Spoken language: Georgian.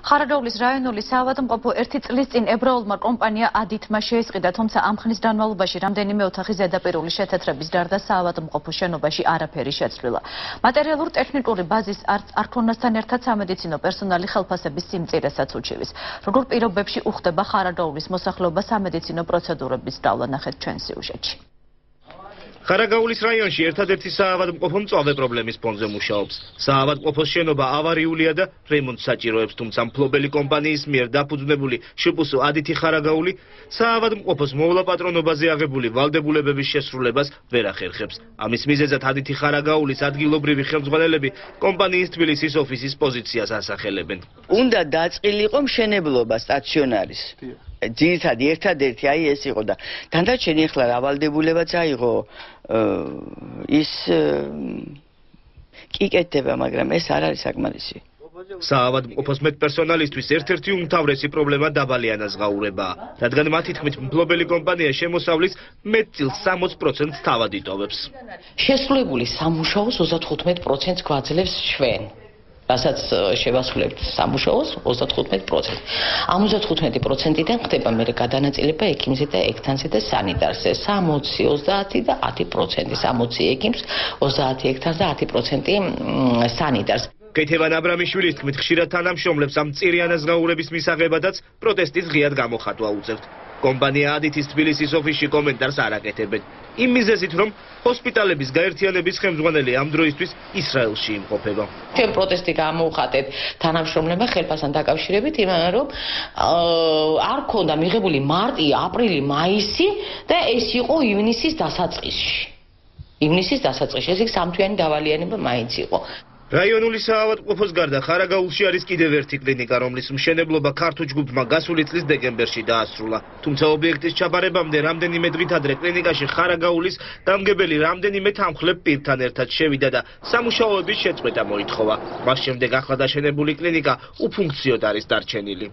ხარაგაულის რაიონული საავადმყოფო ერთი წლის წინ ებრაულმა კომპანია ადითმა შეისყიდა, თუმცა ამ ხნის განმავლობაში რამდენიმე ოთახის ზედაპირული შეთეთრების გარდა საავადმყოფო შენობაში არაფერი შეცვლილა. მატერიალურ ტექნიკური ბაზის არ ქონასთან ერთად სამედიცინო პერსონალი ხელფასების სიმწირესაც უჩივის. როგორ პირობებში უხდება ხარაგაულის მოსახლეობა სამედიცინო პროცედურების დავლა ნახეთ ჩვენ სიუჟეტში. ხარაგაულის რაიონში ერთადერთი საავადმყოფო მწვავე პრობლემის ფონზე მუშაობს. საავადმყოფოს შენობა ავარიულია და რემონტს საჭიროებს, თუმცა მფლობელი კომპანიის მიერ დაფუძნებული შპს ადითი ხარაგაული საავადმყოფოს მოვლაპატრონობაზე აღებული ვალდებულებების შესრულებას ვერ ახერხებს. ამის მიზეზად ადითი ხარაგაულის ადგილობრივი ხელმძღვანელები კომპანიის თბილისის ოფისის პოზიციას ასახელებენ. უნდა დაწყილიყო მშენებლობა სტაციონარის. ძირითადად ერთადერთი აი ეს იყო და დანარჩენი ახლა რავალდებულებაც აიღო ის კიკეთდება, მაგრამ ეს არ არის საკმარისი. საავადმყოფოს მეტპერსონალისთვის ერთ-ერთი უმთავრესი პრობლემა დაბალიანაზღაურება, რადგან მათი თქმით, მფლობელი კომპანია შემოსავლის მეტწილს 60%-ს თავად იტოვებს. შესრულებული სამუშაოს 35%-ს გვაძლევს ჩვენ. რასაც შევასრულებთ სამუშაოს 35%. ამ 35%-დან ხდება მე გადანაწილება ექიმზე და ექთანზე და სანიტარზე. 60, 30 და 10%. 60 ექიმს, 30 ექთანს და 10% სანიტარს. კეთევან აბრამიშვილის თქმით, ხშირად თანამშრომლებს ამ წირიანაზღაურების მისაღებადაც პროტესტის ღიად გამოხატვა უწევთ. კომპანია ადითის თბილისის ოფისში კომენტარს არ აკეთებენ. იმ მიზეზით, რომ ჰოსპიტალების გაერთიანების ხელმძღვანელი ამ დროისთვის ისრაელში იმყოფება. ჩვენ პროტესტი გამოვხატეთ თანამშრომლებმა ხელფასთან დაკავშირებით, იმან რომ არ ქონდა მიღებული მარტი, აპრილი, მაისი და ეს იყო ივნისის დასაწყისში. ივნისის დასაწყისში, ეს იქ სამთვიანი დავალიანება მაინც იყო. რაიონული საავადმყოფოს გარდა ხარაგაულში არის კიდევ ერთი კლინიკა, რომლის მშენებლობა ქართულ ჯგუფმა გასული წლის დეკემბერში დაასრულა. თუმცა ობიექტის ჩაბარებამდე რამდენიმე დღით ადრე კლინიკაში ხარაგაულის გამგებელი რამდენიმე თანხლებ პირთან ერთად შევიდა და სამუშაოების შეწყვეტა მოითხოვა. მას შემდეგ ახლა დაშენებული კლინიკა უფუნქციოდ არის დარჩენილი.